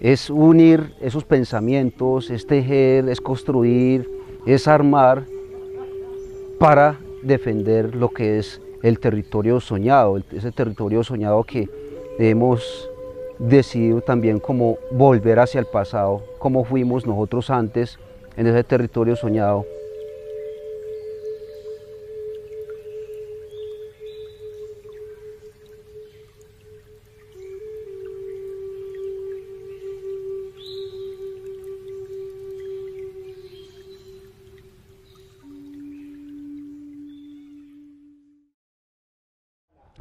es unir esos pensamientos, es tejer, es construir, es armar para defender lo que es el territorio soñado, ese territorio soñado que hemos decidido también como volver hacia el pasado, como fuimos nosotros antes en ese territorio soñado.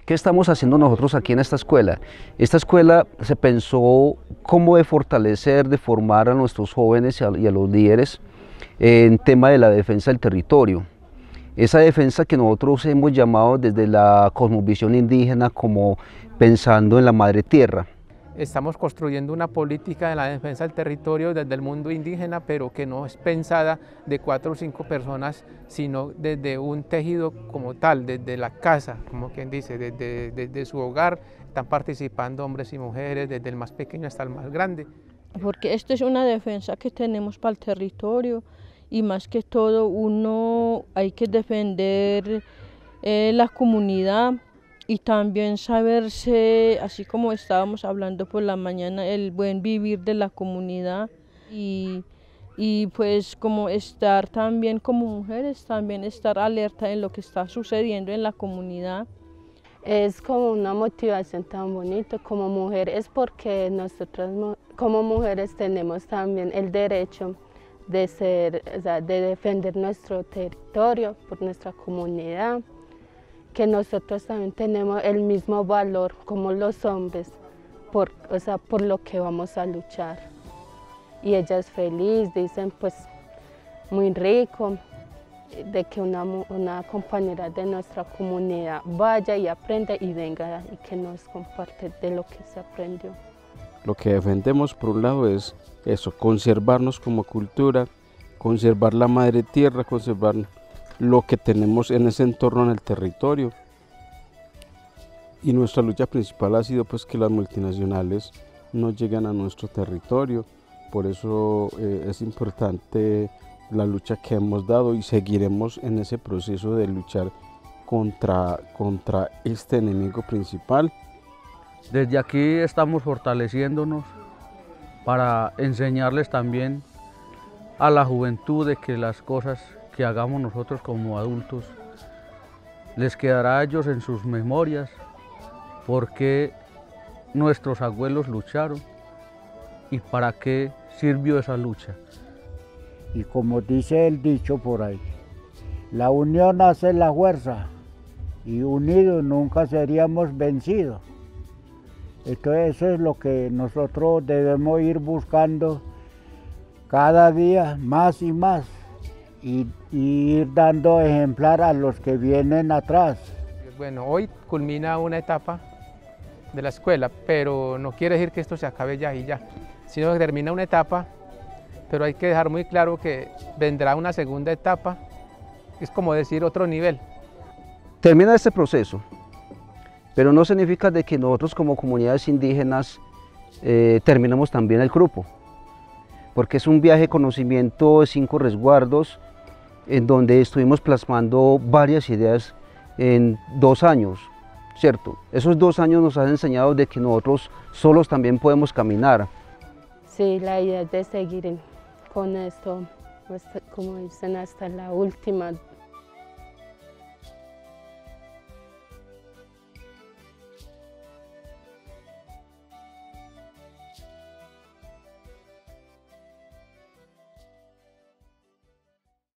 ¿Qué estamos haciendo nosotros aquí en esta escuela? Esta escuela se pensó cómo de fortalecer, de formar a nuestros jóvenes y a, los líderes en tema de la defensa del territorio. Esa defensa que nosotros hemos llamado desde la cosmovisión indígena como pensando en la madre tierra estamos construyendo una política de la defensa del territorio desde el mundo indígena, pero que no es pensada de cuatro o cinco personas, sino desde un tejido como tal, desde la casa, como quien dice, desde, su hogar, están participando hombres y mujeres, desde el más pequeño hasta el más grande. Porque esto es una defensa que tenemos para el territorio y más que todo uno hay que defender eh, la comunidad y también saberse, así como estábamos hablando por la mañana, el buen vivir de la comunidad y, y pues como estar también como mujeres, también estar alerta en lo que está sucediendo en la comunidad. Es como una motivación tan bonita como mujer, es porque nosotros como mujeres tenemos también el derecho de, ser, de defender nuestro territorio por nuestra comunidad que nosotros también tenemos el mismo valor como los hombres, por, o sea, por lo que vamos a luchar. Y ella es feliz, dicen pues muy rico de que una, una compañera de nuestra comunidad vaya y aprenda y venga y que nos comparte de lo que se aprendió. Lo que defendemos por un lado es eso, conservarnos como cultura, conservar la madre tierra, conservar lo que tenemos en ese entorno en el territorio. Y nuestra lucha principal ha sido pues que las multinacionales no lleguen a nuestro territorio. Por eso eh, es importante la lucha que hemos dado y seguiremos en ese proceso de luchar contra, contra este enemigo principal. Desde aquí estamos fortaleciéndonos para enseñarles también a la juventud de que las cosas que hagamos nosotros como adultos les quedará a ellos en sus memorias porque nuestros abuelos lucharon y para qué sirvió esa lucha. Y como dice el dicho por ahí, la unión hace la fuerza y unidos nunca seríamos vencidos. Entonces eso es lo que nosotros debemos ir buscando cada día más y más y, ir dando ejemplar a los que vienen atrás. Bueno, hoy culmina una etapa de la escuela, pero no quiere decir que esto se acabe ya y ya, sino que termina una etapa, pero hay que dejar muy claro que vendrá una segunda etapa, es como decir otro nivel. Termina este proceso, pero no significa de que nosotros como comunidades indígenas eh, terminamos también el grupo, porque es un viaje de conocimiento de cinco resguardos, en donde estuvimos plasmando varias ideas en dos años, ¿cierto? Esos dos años nos han enseñado de que nosotros solos también podemos caminar. Sí, la idea de seguir con esto, como dicen, hasta la última,